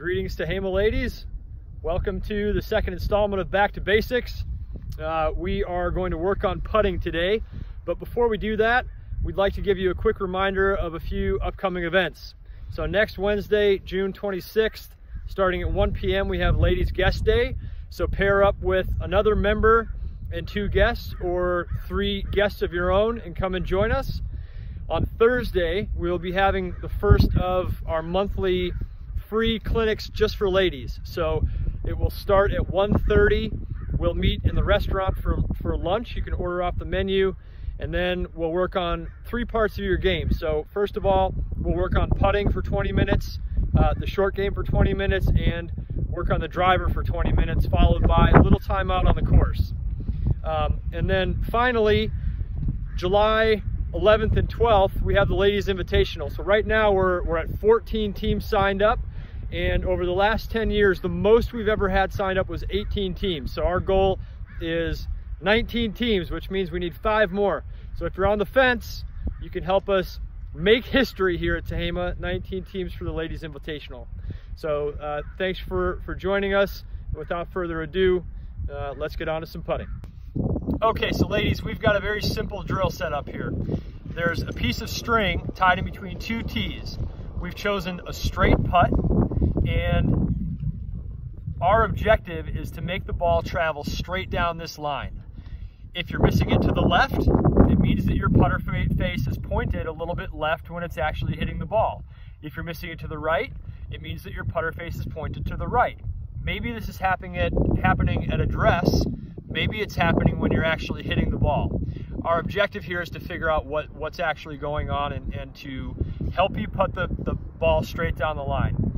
Greetings Tehama ladies. Welcome to the second installment of Back to Basics. Uh, we are going to work on putting today, but before we do that, we'd like to give you a quick reminder of a few upcoming events. So next Wednesday, June 26th, starting at 1 p.m., we have Ladies Guest Day. So pair up with another member and two guests or three guests of your own and come and join us. On Thursday, we'll be having the first of our monthly free clinics just for ladies. So it will start at 1.30. We'll meet in the restaurant for, for lunch. You can order off the menu and then we'll work on three parts of your game. So first of all, we'll work on putting for 20 minutes, uh, the short game for 20 minutes, and work on the driver for 20 minutes, followed by a little timeout on the course. Um, and then finally, July 11th and 12th, we have the Ladies Invitational. So right now we're, we're at 14 teams signed up. And over the last 10 years, the most we've ever had signed up was 18 teams. So our goal is 19 teams, which means we need five more. So if you're on the fence, you can help us make history here at Tehama, 19 teams for the Ladies Invitational. So uh, thanks for, for joining us. Without further ado, uh, let's get on to some putting. Okay, so ladies, we've got a very simple drill set up here. There's a piece of string tied in between two tees. We've chosen a straight putt and our objective is to make the ball travel straight down this line. If you're missing it to the left, it means that your putter face is pointed a little bit left when it's actually hitting the ball. If you're missing it to the right, it means that your putter face is pointed to the right. Maybe this is happening at, happening at address, maybe it's happening when you're actually hitting the ball. Our objective here is to figure out what, what's actually going on and, and to help you put the, the ball straight down the line.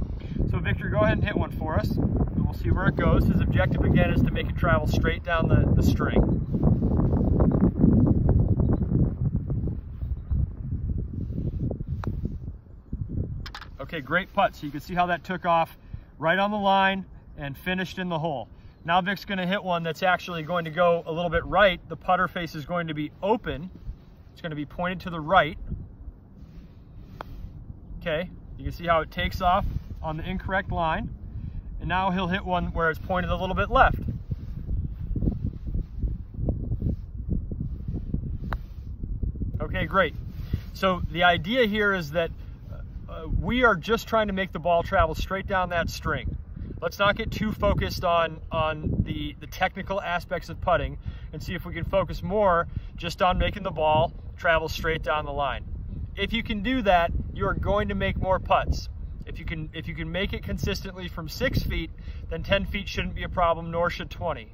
So Victor, go ahead and hit one for us. And we'll see where it goes. His objective again is to make it travel straight down the, the string. Okay, great putt. So you can see how that took off right on the line and finished in the hole. Now Vic's gonna hit one that's actually going to go a little bit right. The putter face is going to be open. It's gonna be pointed to the right. Okay, you can see how it takes off on the incorrect line. And now he'll hit one where it's pointed a little bit left. Okay, great. So the idea here is that uh, we are just trying to make the ball travel straight down that string. Let's not get too focused on, on the, the technical aspects of putting and see if we can focus more just on making the ball travel straight down the line. If you can do that, you are going to make more putts. If you can if you can make it consistently from six feet, then 10 feet shouldn't be a problem, nor should 20.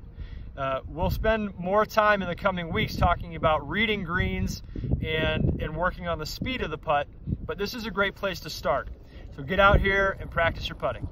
Uh, we'll spend more time in the coming weeks talking about reading greens and, and working on the speed of the putt, but this is a great place to start. So get out here and practice your putting.